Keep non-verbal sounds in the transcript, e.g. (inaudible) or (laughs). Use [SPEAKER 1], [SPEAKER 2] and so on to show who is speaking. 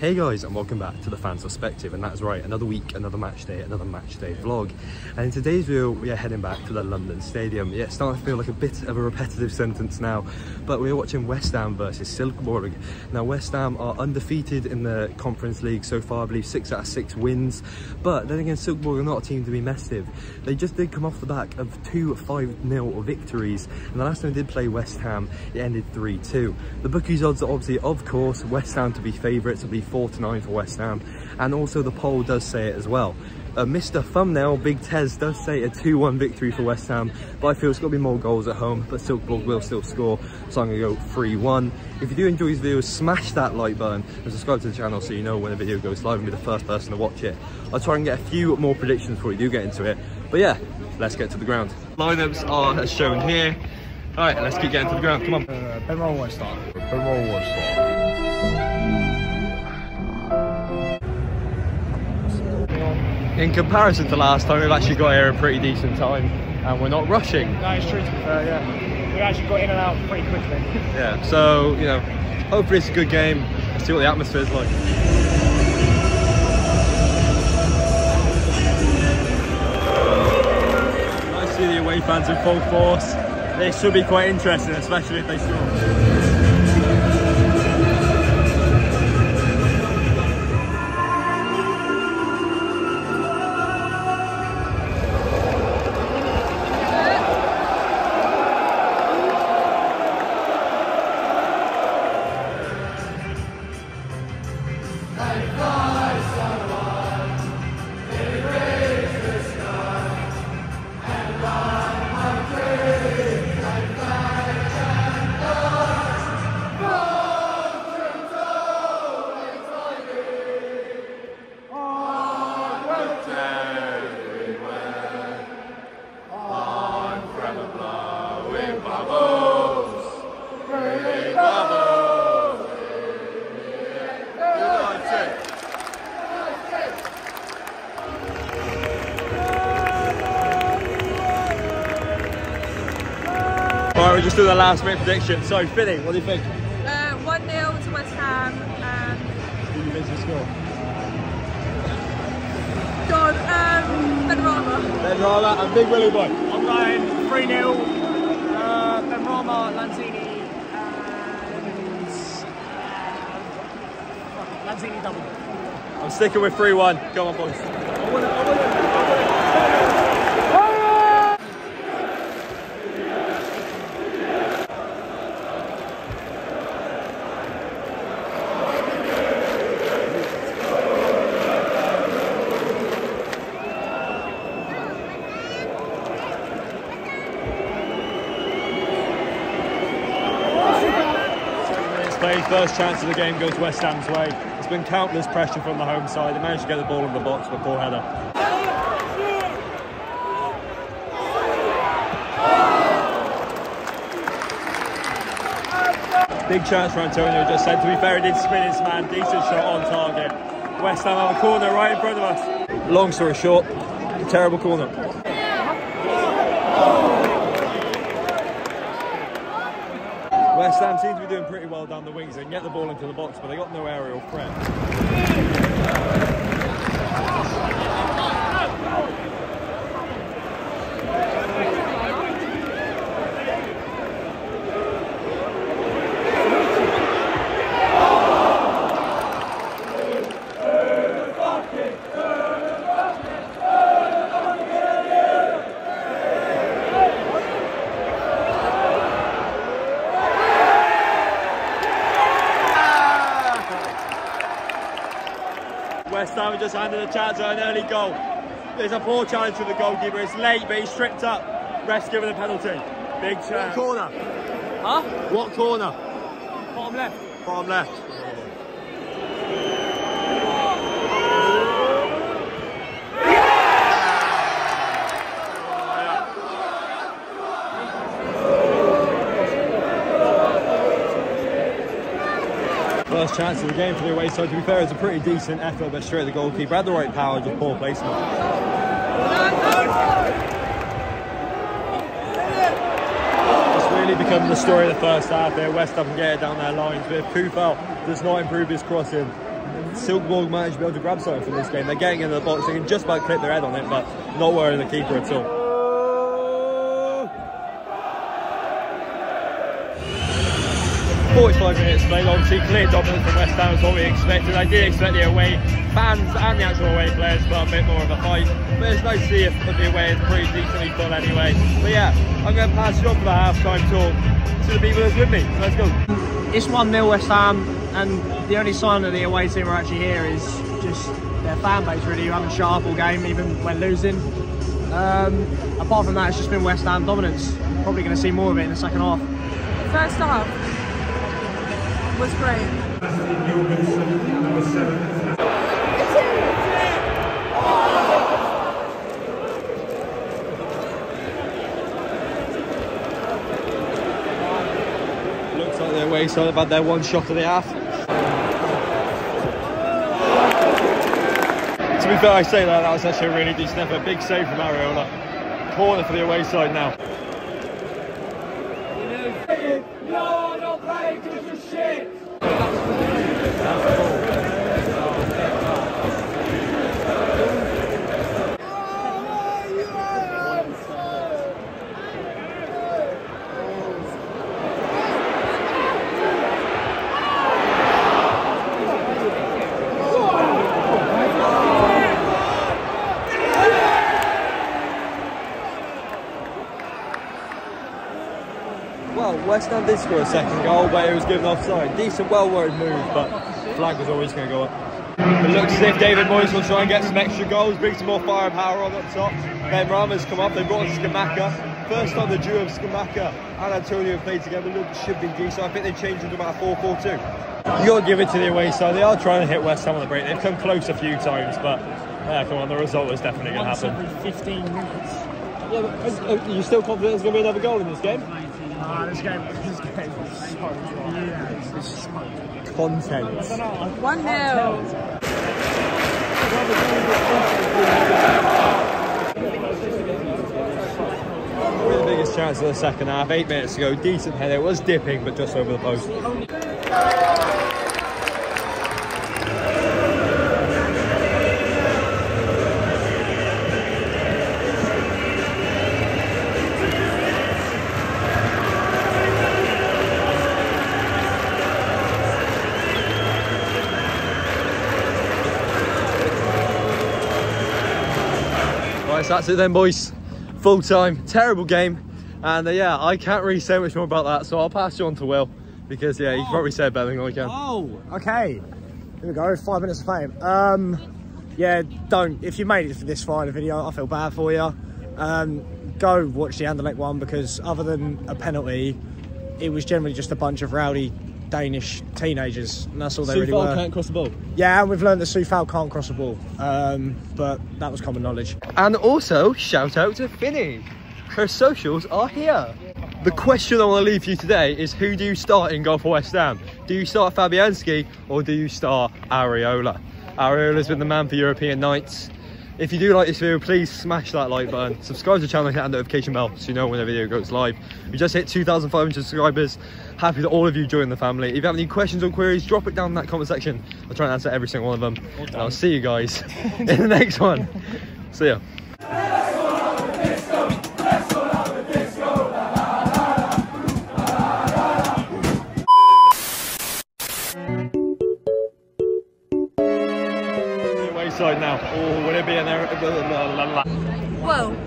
[SPEAKER 1] Hey guys and welcome back to the Fans Perspective and that's right another week another match day another match day vlog. And in today's video we are heading back to the London Stadium. Yeah it's starting to feel like a bit of a repetitive sentence now but we're watching West Ham versus Silkeborg. Now West Ham are undefeated in the Conference League so far I believe six out of six wins but then again Silkeborg are not a team to be messed with they just did come off the back of two 5-0 victories and the last time they did play West Ham it ended 3-2 the bookies odds are obviously of course West Ham to be favourites to be 4 to 9 for West Ham and also the poll does say it as well uh, Mr. Thumbnail, Big Tez, does say a 2-1 victory for West Ham, but I feel it's got to be more goals at home, but Silkeborg will still score, so I'm going to go 3-1. If you do enjoy these videos, smash that like button and subscribe to the channel so you know when a video goes live and be the first person to watch it. I'll try and get a few more predictions before we do get into it, but yeah, let's get to the ground. Lineups are as shown here. All right, let's keep getting to the ground, come on.
[SPEAKER 2] Uh, Penrol won't start. Penrol won't start.
[SPEAKER 1] In comparison to last time, we've actually got here a pretty decent time and we're not rushing.
[SPEAKER 2] No, it's true to be fair, yeah. We actually got in and out pretty quickly. (laughs)
[SPEAKER 1] Yeah, so, you know, hopefully it's a good game. Let's see what the atmosphere is like. I see the away fans in full force. This should be quite interesting, especially if they score. Right, we're just do the last minute prediction. So, Finny, what do you think?
[SPEAKER 3] Uh, 1 0 to West Ham. Um,
[SPEAKER 1] Who do you think's going to score?
[SPEAKER 3] God, um, Benrahma.
[SPEAKER 1] Ben Rama and Big Willie Boy.
[SPEAKER 2] I'm going 3 0. Uh, Benrahma, Lanzini, and. Uh, Lanzini double.
[SPEAKER 1] I'm sticking with 3 1. Come on, boys.
[SPEAKER 2] I want it, I want
[SPEAKER 1] first chance of the game goes West Ham's way. There's been countless pressure from the home side. They managed to get the ball in the box, but poor header. Big chance for Antonio, just said. To be fair, he did spin his man. Decent shot on target. West Ham have a corner right in front of us. Long story short, terrible corner. West Ham seem to be doing pretty well down the wings. They can get the ball into the box, but they got no aerial threat. West Ham have just handed a chance at an early goal. There's a poor challenge from the goalkeeper. It's late, but he's stripped up. Ref's given a penalty. Big chance. What corner? Huh? What corner?
[SPEAKER 2] Bottom left.
[SPEAKER 1] Bottom left. First chance of the game for the away side. To be fair, it's a pretty decent effort, but straight at the goalkeeper. Had the right power, just poor placement. It's really become the story of the first half here. West Ham get it down their lines, but if does not improve his crossing, Silkeborg managed to be able to grab something from this game. They're getting into the box, they can just about clip their head on it, but not worrying the keeper at all. 45 minutes played, obviously clear dominance from West Ham is what we expected. I did expect the away fans and the actual away players to put a bit more of a fight, but it's nice to see if the away is pretty decently full anyway. But yeah, I'm going to pass you on for the half-time talk to the people that's with me. So let's go.
[SPEAKER 4] It's 1 0 West Ham, and the only sign that the away team are actually here is just their fan base, really, who haven't shut up all game, even when losing. Um, apart from that, it's just been West Ham dominance. Probably going to see more of it in the second half.
[SPEAKER 3] First half was great.
[SPEAKER 1] Looks like their way, so they've had their one shot of the half. To be fair, I say that, that was actually a really decent effort. Big save from Areola. Corner for the away side now. Well, West Ham did score a second goal, but it was given offside. Decent, well-worded move, but flag was always going to go up. It looks as if David Moyes will try and get some extra goals, bring some more firepower on up top. Benrahma's come up, they brought in Scamacca. First time the duo of Scamacca and Antonio have played together look, should be decent. I think they changed into about a 4-4-2. You got to give it to the away side. They are trying to hit West Ham on the break. They've come close a few times, but yeah, come on, the result is definitely going to happen.
[SPEAKER 4] 15 minutes.
[SPEAKER 1] Yeah, but are you still confident there's going to be another goal in this game?
[SPEAKER 4] Ah, this game, this game is so yeah, it's so
[SPEAKER 1] Content.
[SPEAKER 3] 1 0.
[SPEAKER 1] Probably the biggest chance of the second half. Eight minutes to go. Decent header. It was dipping, but just over the post. Right, so that's it then, boys. Full time, terrible game, and uh, yeah, I can't really say much more about that. So I'll pass you on to Will because yeah, he probably said better than I can.
[SPEAKER 4] Oh, okay. Here we go. Five minutes of fame. Um, yeah, don't. If you made it for this far in the video, I feel bad for you. Um, go watch the Anderlecht one because other than a penalty, it was generally just a bunch of rowdy Danish teenagers, and that's all they really were.
[SPEAKER 1] can't cross the ball.
[SPEAKER 4] Yeah, and we've learned that Coufal can't cross the ball, um, but that was common knowledge.
[SPEAKER 1] And also, shout out to Finny. Her socials are here. The question I want to leave for you today is who do you start in goal for West Ham? Do you start Fabianski or do you start Areola? Areola's been the man for European nights. If you do like this video, please smash that like button. Subscribe to the channel and hit that notification bell so you know when a video goes live. We just hit 2,500 subscribers. Happy that all of you join the family. If you have any questions or queries, drop it down in that comment section. I'll try and answer every single one of them. And I'll see you guys (laughs) in the next one. See ya. Wayside now. Oh, would